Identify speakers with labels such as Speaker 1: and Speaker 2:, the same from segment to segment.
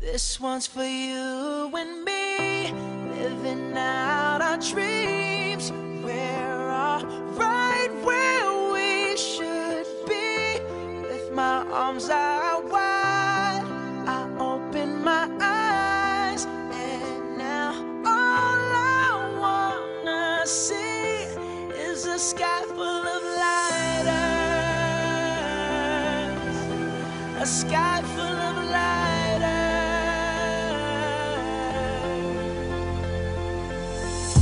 Speaker 1: This one's for you and me, living out our dreams. We're all right where we should be, with my arms out wide. I open my eyes, and now all I wanna see is a sky full of lighters, a sky full of lighters.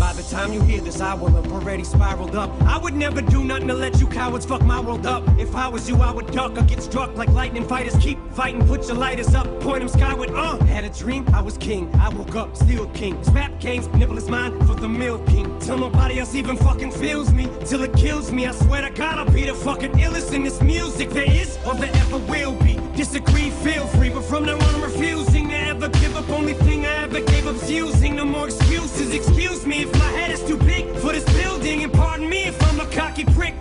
Speaker 2: By the time you hear this, I will have already spiraled up. I would never do nothing to let you cowards fuck my world up. If I was you, I would duck or get struck like lightning fighters. Keep fighting, put your lighters up, point them skyward. Uh, had a dream, I was king. I woke up, still king. Snap games, nibble is mine for the milking. Till nobody else even fucking feels me, till it kills me. I swear to God, I'll be the fucking illest in this music there is or there ever will be. Disagree, feel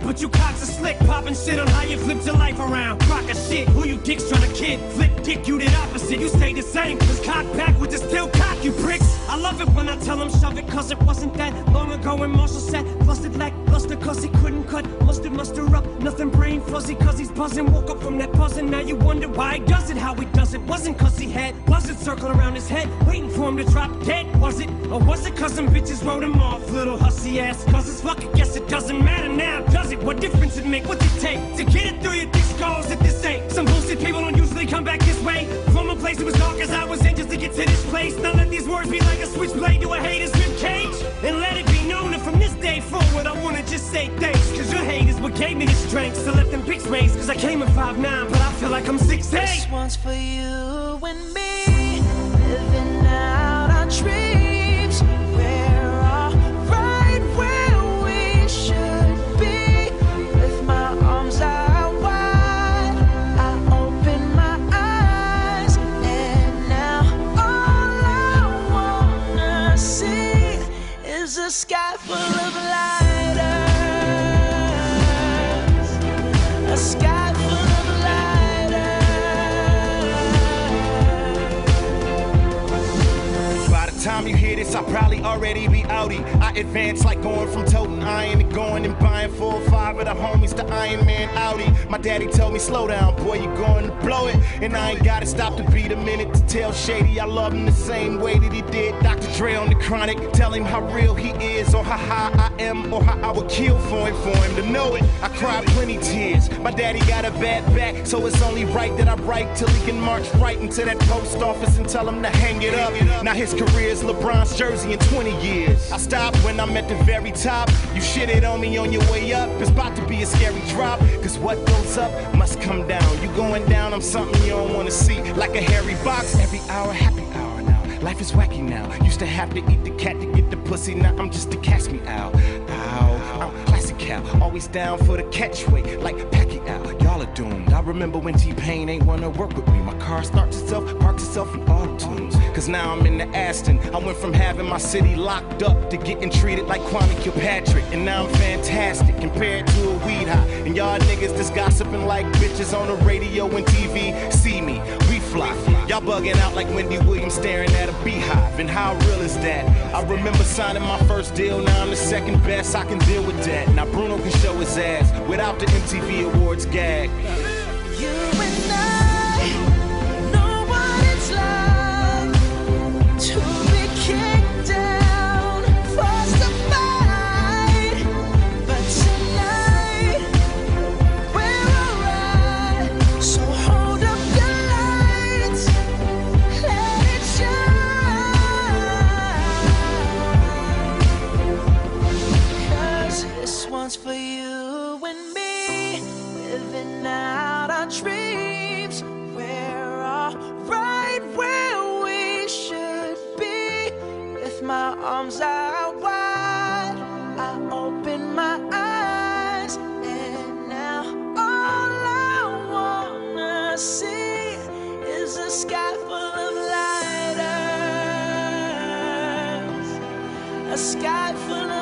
Speaker 2: But you cocks are slick, popping shit on how you flipped your life around. Crock of shit, who you dicks trying to kid? Flip dick, you did opposite. You stay the same. Cause cock with the still cock, you pricks. I love it when I tell them shove it, cause it wasn't that long ago when Marshall said, busted like luster, cause he couldn't cut. Mustard, muster up, nothing brain fuzzy, cause he's buzzing. Woke up from that buzzing, now you wonder why he does it, how he does it. Wasn't cause he had buzzards circling around his head, waiting for him to drop dead, was it? Or was it cause some bitches wrote him off, little hussy ass? Cause it's fuck, I guess it doesn't matter now? What difference it make? What's it take to get it through your thick skulls that this ain't? Some bullshit people don't usually come back this way. From a place that was dark as I was in just to get to this place. Now let these words be like a switchblade to a hater's rib cage. And let it be known that from this day forward, I wanna just say thanks. Cause your hate is what gave me the strength to let them pics raise. Cause I came at 5'9, but I feel like I'm 6'8.
Speaker 1: This one's for you and me, sky
Speaker 3: I'll probably already be outie. I advance like going from toting iron to going and buying four or five of the homies to Iron Man Audi. My daddy told me, slow down, boy, you going to blow it. And I ain't gotta stop to beat a minute to tell Shady I love him the same way that he did Dr. Dre on the chronic. Tell him how real he is, or how high I am, or how I would kill for him, for him to know it. I cried plenty tears. My daddy got a bad back, so it's only right that I write till he can march right into that post office and tell him to hang it up. Now his career is LeBron's jersey in 20 years. I stopped when I'm at the very top. You shit it on me on your way up. It's about to be a scary drop. Cause what goes up must come down. You going down, I'm something you don't wanna see. Like a hairy box, every hour, happy hour now. Life is wacky now. Used to have to eat the cat to get the pussy. Now I'm just a cast me out. Ow. I'm classic cow. Always down for the catchweight. Like Pacquiao. Y'all are doomed. I remember when T-Pain ain't wanna work with me. My car starts itself, parks itself in auto tunes. Cause now I'm in the Aston. I went from having my city locked up to getting treated like Kwame Kilpatrick. And now I'm fantastic compared to a weed high. And y'all niggas just gossiping like bitches on the radio and TV. See me, we fly. Y'all bugging out like Wendy Williams staring at a beehive. And how real is that? I remember signing my first deal. Now I'm the second best. I can deal with that. Now Bruno can show his ass without the MTV Awards gag.
Speaker 1: You and I one's for you and me, living out our dreams. We're all right where we should be, with my arms out wide. I open my eyes, and now all I wanna see is a sky full of lighters, a sky full of.